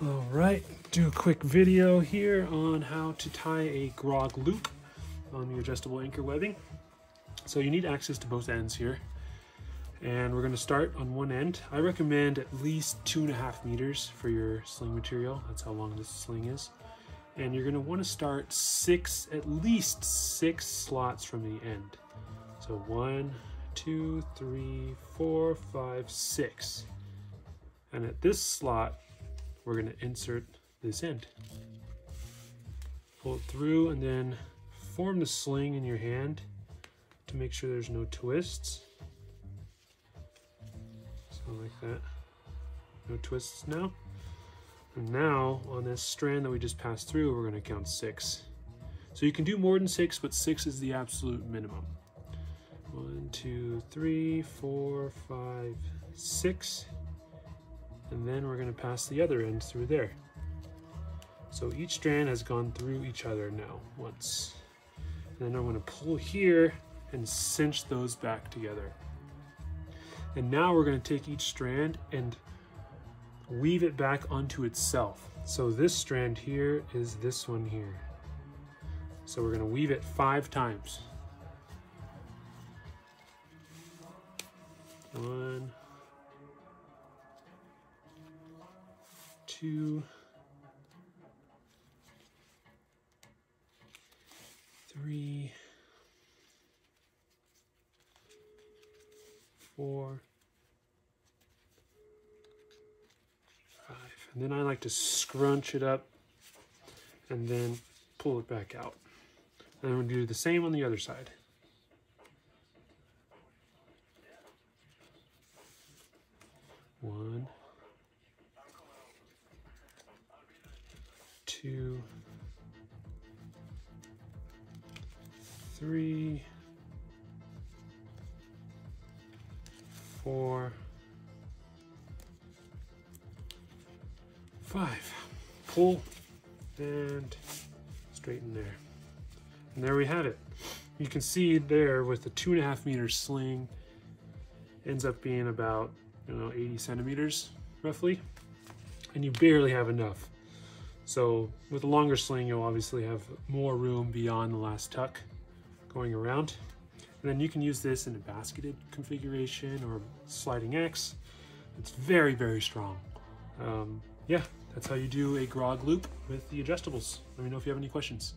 All right, do a quick video here on how to tie a grog loop on the adjustable anchor webbing. So you need access to both ends here. And we're gonna start on one end. I recommend at least two and a half meters for your sling material. That's how long this sling is. And you're gonna wanna start six, at least six slots from the end. So one, two, three, four, five, six. And at this slot, we're going to insert this end. Pull it through and then form the sling in your hand to make sure there's no twists. So like that. No twists now. And now on this strand that we just passed through, we're going to count six. So you can do more than six, but six is the absolute minimum. One, two, three, four, five, six and then we're going to pass the other end through there. So each strand has gone through each other now once. And then I'm going to pull here and cinch those back together. And now we're going to take each strand and weave it back onto itself. So this strand here is this one here. So we're going to weave it five times. One, two, three, four, five. And then I like to scrunch it up and then pull it back out. And I'm going to do the same on the other side. One, two, three, four, five. Pull and straighten there. And there we have it. You can see there with the two and a half meter sling ends up being about, you know, 80 centimeters roughly. And you barely have enough. So with a longer sling, you'll obviously have more room beyond the last tuck going around. And then you can use this in a basketed configuration or sliding X. It's very, very strong. Um, yeah, that's how you do a grog loop with the adjustables. Let me know if you have any questions.